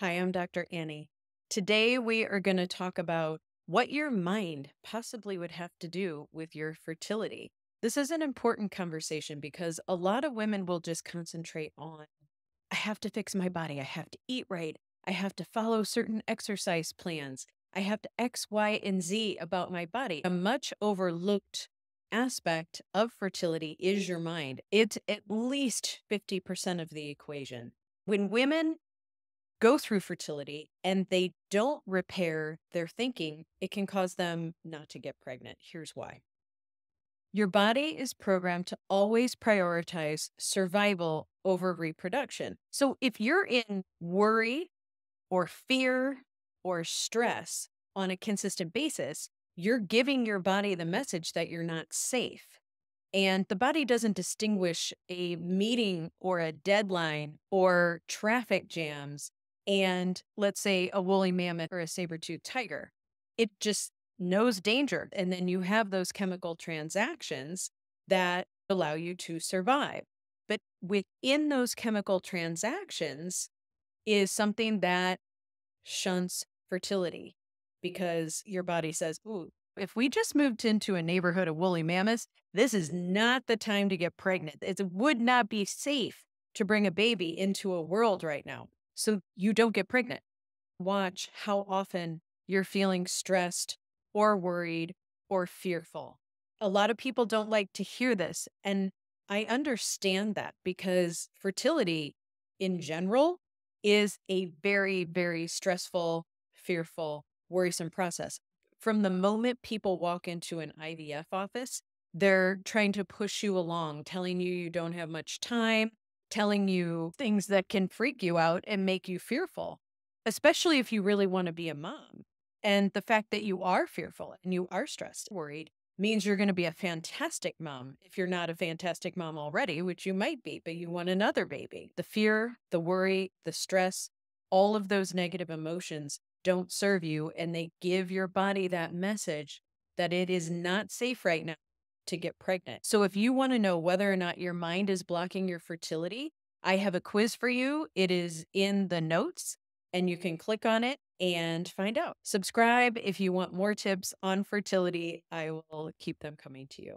Hi, I'm Dr. Annie. Today we are going to talk about what your mind possibly would have to do with your fertility. This is an important conversation because a lot of women will just concentrate on I have to fix my body, I have to eat right, I have to follow certain exercise plans, I have to X, Y, and Z about my body. A much overlooked aspect of fertility is your mind. It's at least 50% of the equation. When women go through fertility and they don't repair their thinking, it can cause them not to get pregnant. Here's why. Your body is programmed to always prioritize survival over reproduction. So if you're in worry or fear or stress on a consistent basis, you're giving your body the message that you're not safe. And the body doesn't distinguish a meeting or a deadline or traffic jams and let's say a woolly mammoth or a saber-toothed tiger. It just knows danger. And then you have those chemical transactions that allow you to survive. But within those chemical transactions is something that shunts fertility because your body says, Ooh, if we just moved into a neighborhood of woolly mammoths, this is not the time to get pregnant. It would not be safe to bring a baby into a world right now so you don't get pregnant. Watch how often you're feeling stressed or worried or fearful. A lot of people don't like to hear this. And I understand that because fertility in general is a very, very stressful, fearful, worrisome process. From the moment people walk into an IVF office, they're trying to push you along, telling you you don't have much time, telling you things that can freak you out and make you fearful, especially if you really want to be a mom. And the fact that you are fearful and you are stressed, worried, means you're going to be a fantastic mom if you're not a fantastic mom already, which you might be, but you want another baby. The fear, the worry, the stress, all of those negative emotions don't serve you and they give your body that message that it is not safe right now to get pregnant. So if you want to know whether or not your mind is blocking your fertility, I have a quiz for you. It is in the notes and you can click on it and find out. Subscribe if you want more tips on fertility. I will keep them coming to you.